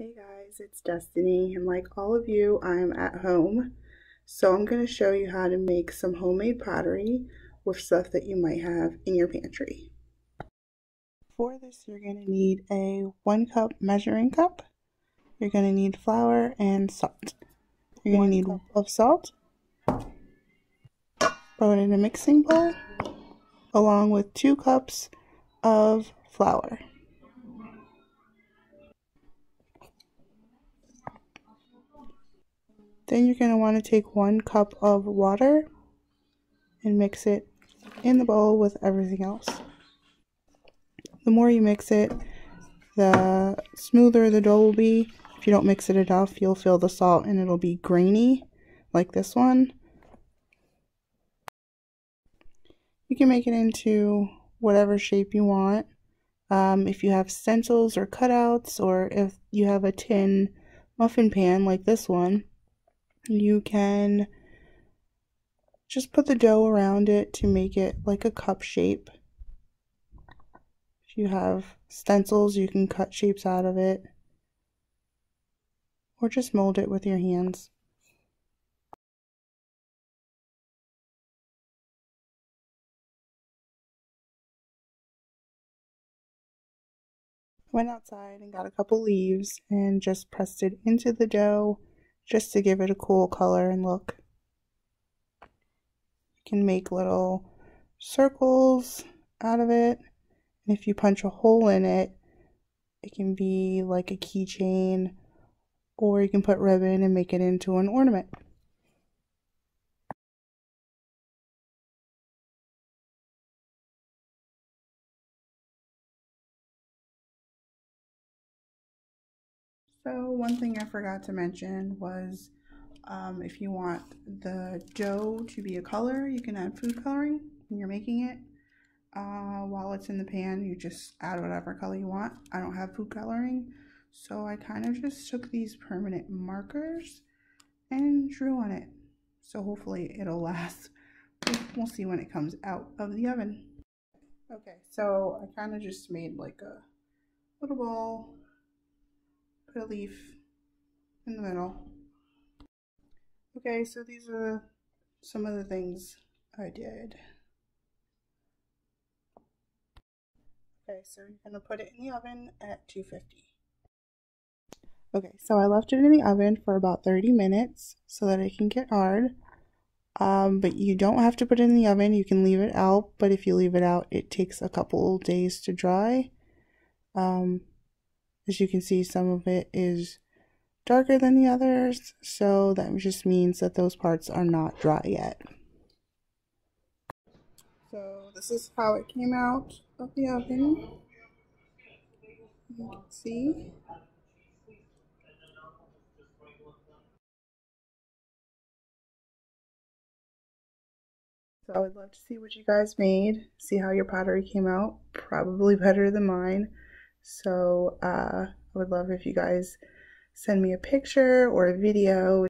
Hey guys, it's Destiny, and like all of you, I'm at home. So I'm going to show you how to make some homemade pottery with stuff that you might have in your pantry. For this, you're going to need a one cup measuring cup. You're going to need flour and salt. You're going to need a cup of salt. Throw it in a mixing bowl along with two cups of flour. Then you're going to want to take one cup of water and mix it in the bowl with everything else. The more you mix it, the smoother the dough will be. If you don't mix it enough, you'll feel the salt and it'll be grainy like this one. You can make it into whatever shape you want. Um, if you have stencils or cutouts, or if you have a tin muffin pan like this one, you can just put the dough around it to make it like a cup shape. If you have stencils, you can cut shapes out of it or just mold it with your hands. Went outside and got a couple leaves and just pressed it into the dough just to give it a cool color and look. You can make little circles out of it. And if you punch a hole in it, it can be like a keychain or you can put ribbon and make it into an ornament. So one thing I forgot to mention was um, if you want the dough to be a color, you can add food coloring when you're making it. Uh, while it's in the pan, you just add whatever color you want. I don't have food coloring, so I kind of just took these permanent markers and drew on it. So hopefully it'll last. We'll see when it comes out of the oven. Okay, so I kind of just made like a little ball put a leaf in the middle. Okay, so these are some of the things I did. Okay, so you're going to put it in the oven at 250. Okay, so I left it in the oven for about 30 minutes so that it can get hard. Um, but you don't have to put it in the oven, you can leave it out, but if you leave it out, it takes a couple days to dry. Um, as you can see, some of it is darker than the others, so that just means that those parts are not dry yet. So this is how it came out of the oven. You can see. So I would love to see what you guys made, see how your pottery came out. Probably better than mine. So uh, I would love if you guys send me a picture or a video